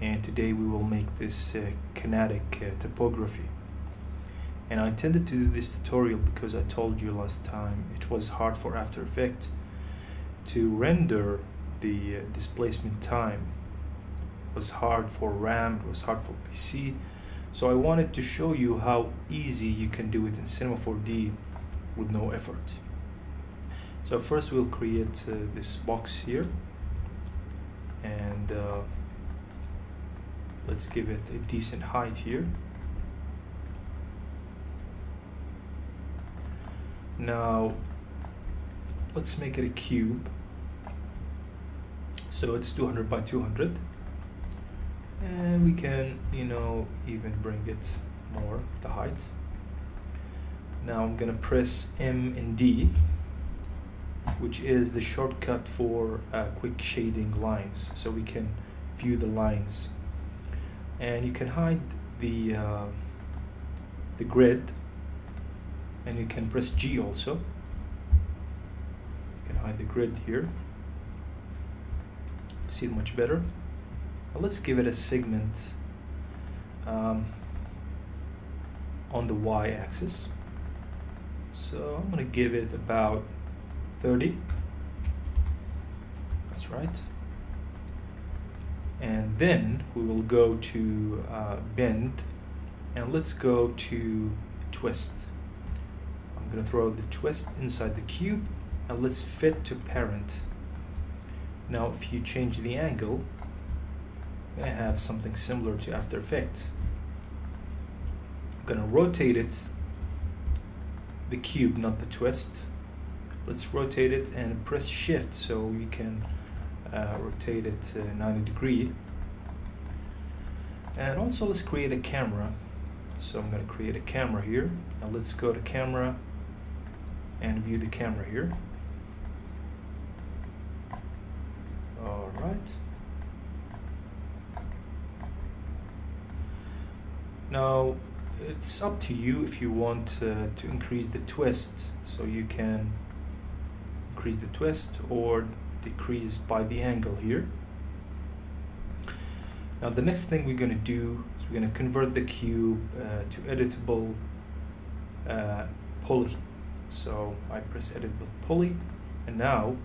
and today we will make this uh, kinetic uh, typography. And I intended to do this tutorial because I told you last time it was hard for After Effects to render the uh, displacement time. It was hard for RAM, it was hard for PC so I wanted to show you how easy you can do it in Cinema 4D with no effort. So first we'll create uh, this box here. And uh, let's give it a decent height here. Now let's make it a cube. So it's 200 by 200 and we can you know even bring it more the height. Now I'm gonna press M and D which is the shortcut for uh, quick shading lines. So we can view the lines and you can hide the uh, the grid. And you can press G also. You can hide the grid here. See it much better. Now let's give it a segment um, on the y-axis so I'm gonna give it about 30 that's right and then we will go to uh, bend and let's go to twist. I'm gonna throw the twist inside the cube and let's fit to parent. Now if you change the angle I have something similar to After Effects. I'm gonna rotate it the cube not the twist. Let's rotate it and press shift so you can uh, rotate it uh, 90 degree. And also let's create a camera. So I'm going to create a camera here. Now let's go to camera and view the camera here. Alright. Now it's up to you if you want uh, to increase the twist. So you can increase the twist or decrease by the angle here. Now the next thing we're going to do is we're going to convert the cube uh, to editable uh, poly. So I press editable poly and now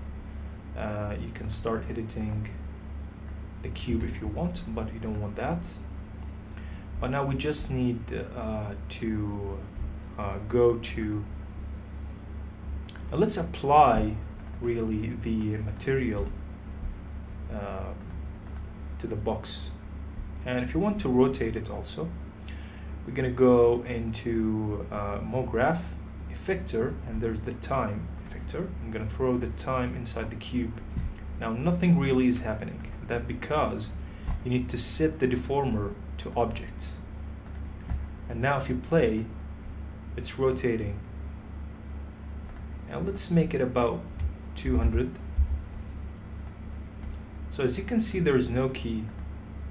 uh, you can start editing the cube if you want but you don't want that. But now we just need uh, to uh, go to now let's apply really the material uh, to the box. And if you want to rotate it also we're gonna go into uh, graph effector and there's the time effector. I'm gonna throw the time inside the cube. Now nothing really is happening. That because you need to set the deformer to object. And now if you play it's rotating. Now let's make it about 200 so as you can see there is no key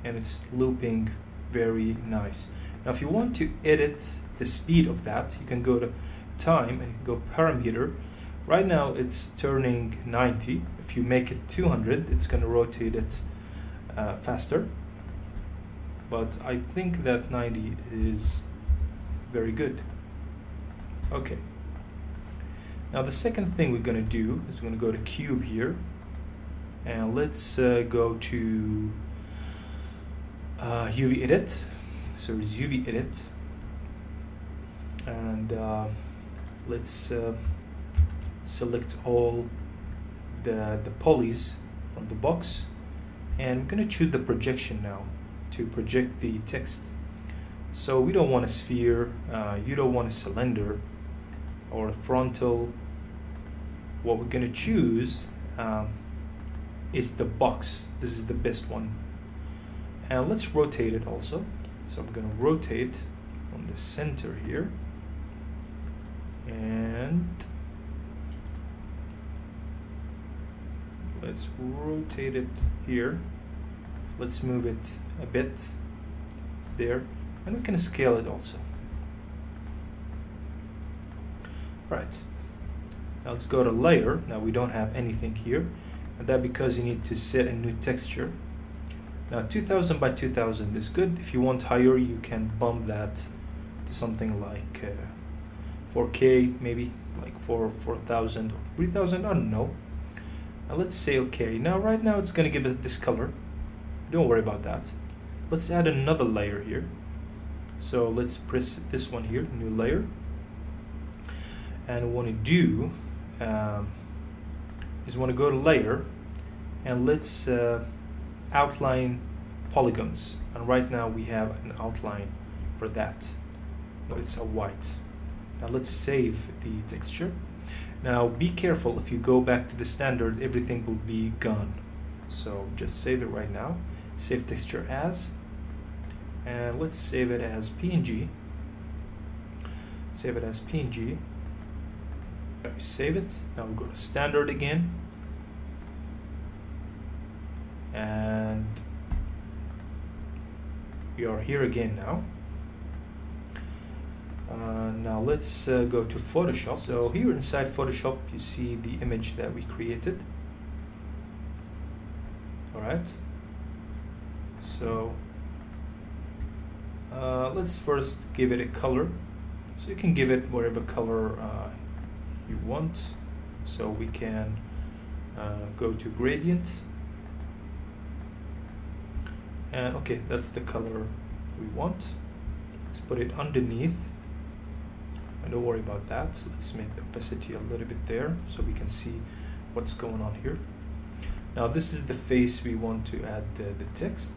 and it's looping very nice. Now if you want to edit the speed of that you can go to time and go parameter. Right now it's turning 90 if you make it 200 it's going to rotate it uh, faster. But I think that 90 is very good. Okay now the second thing we're going to do is we're going to go to cube here. And let's uh, go to uh, UV edit. So it's UV edit. And uh, let's uh, select all the, the polys from the box. And we're going to choose the projection now to project the text. So we don't want a sphere uh, you don't want a cylinder or a frontal what we're going to choose um, is the box. This is the best one. And let's rotate it also. So I'm going to rotate on the center here. And let's rotate it here. Let's move it a bit there. And we can scale it also. Right now let's go to layer. Now we don't have anything here. And that because you need to set a new texture. Now 2000 by 2000 is good. If you want higher, you can bump that to something like uh, 4K, maybe like 4 4000 or 3000. I don't know. Now let's say okay. Now right now it's gonna give us this color. Don't worry about that. Let's add another layer here. So let's press this one here, new layer. And we want to do um, is want to go to layer and let's uh, outline polygons. And right now we have an outline for that. No, it's a white. Now let's save the texture. Now be careful if you go back to the standard everything will be gone. So just save it right now. Save texture as and let's save it as png save it as png save it. Now we go to standard again. And we are here again now. Uh, now let's uh, go to Photoshop. So here inside Photoshop you see the image that we created. Alright. So uh, let's first give it a color. So you can give it whatever color uh, you want. So we can uh, go to gradient. And okay that's the color we want. Let's put it underneath. And don't worry about that. So let's make the opacity a little bit there so we can see what's going on here. Now this is the face we want to add the, the text.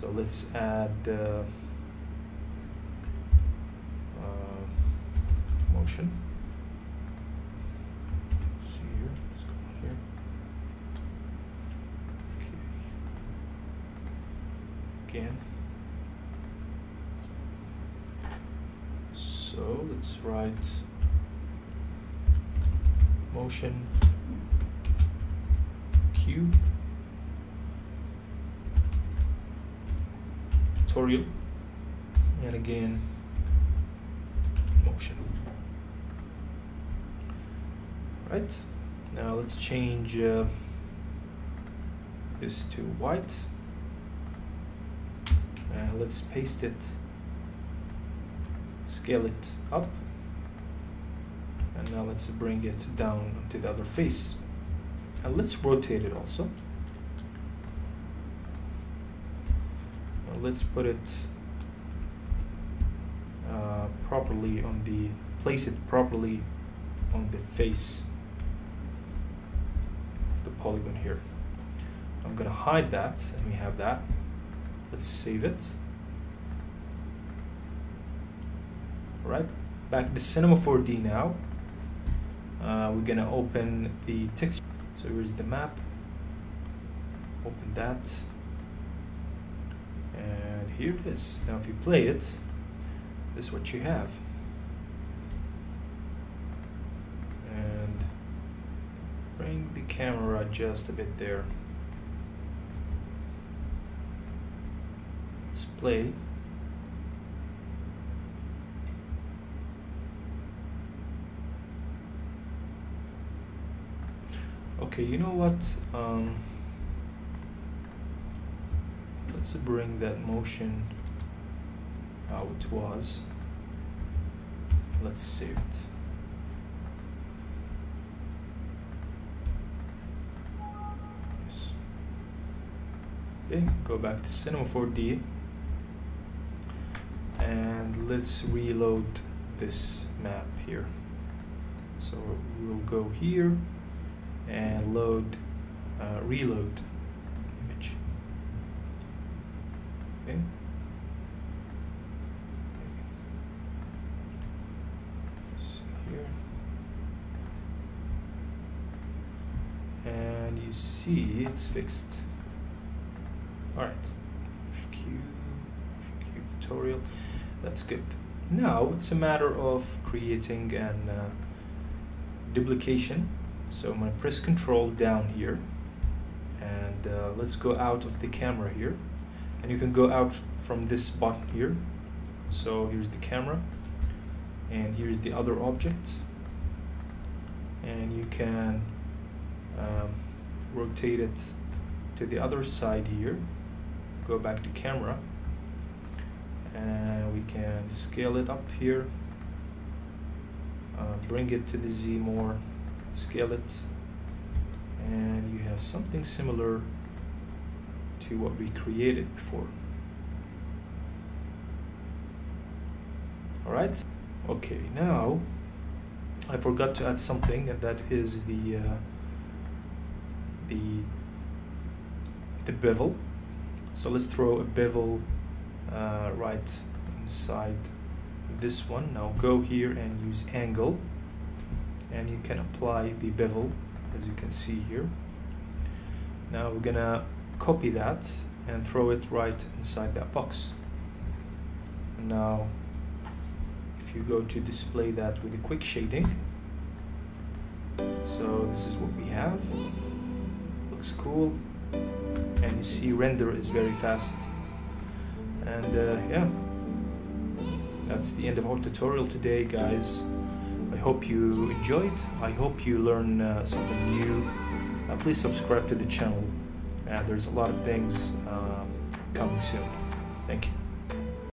So let's add uh, uh, motion again. So let's write motion cube. Tutorial. And again motion. Right now let's change uh, this to white and let's paste it. Scale it up. And now let's bring it down to the other face. And let's rotate it also. Let's put it uh, properly on the place it properly on the face of the polygon here. I'm gonna hide that and we have that Let's save it. All right, back to Cinema 4D now. Uh, we're gonna open the text. So here's the map. Open that. And here it is. Now if you play it, this is what you have. And bring the camera just a bit there. Play. Okay you know what? Um, let's bring that motion how it was. Let's save it. Yes. Okay go back to cinema 4d and let's reload this map here. So we'll go here and load uh, reload image. Okay. Here. And you see it's fixed. All right. Tutorial that's good. Now it's a matter of creating an uh, duplication. So I'm to press Control down here, and uh, let's go out of the camera here, and you can go out from this spot here. So here's the camera, and here's the other object, and you can um, rotate it to the other side here go back to camera and we can scale it up here. Uh, bring it to the Z more scale it. And you have something similar to what we created before. All right okay now I forgot to add something and that is the uh, the the bevel. So let's throw a bevel uh, right inside this one. Now go here and use angle. And you can apply the bevel as you can see here. Now we're gonna copy that and throw it right inside that box. And now if you go to display that with a quick shading. So this is what we have. Looks cool. And you see render is very fast and uh, yeah. That's the end of our tutorial today guys. I hope you enjoyed. I hope you learn uh, something new. Uh, please subscribe to the channel. And there's a lot of things um, coming soon. Thank you